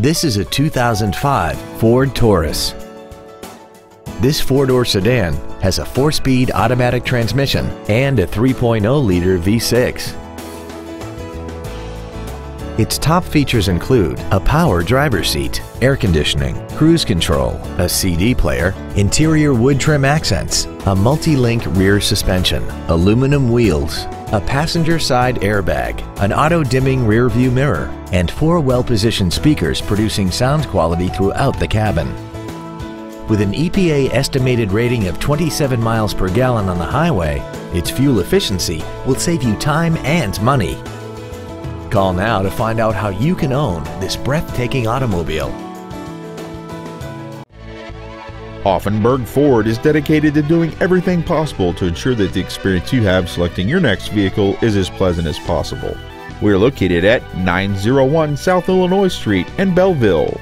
This is a 2005 Ford Taurus. This four-door sedan has a four-speed automatic transmission and a 3.0-liter V6. Its top features include a power driver's seat, air conditioning, cruise control, a CD player, interior wood trim accents, a multi-link rear suspension, aluminum wheels, a passenger side airbag, an auto-dimming rear view mirror, and four well-positioned speakers producing sound quality throughout the cabin. With an EPA estimated rating of 27 miles per gallon on the highway, its fuel efficiency will save you time and money. Call now to find out how you can own this breathtaking automobile. Auffenberg Ford is dedicated to doing everything possible to ensure that the experience you have selecting your next vehicle is as pleasant as possible. We are located at 901 South Illinois Street in Belleville.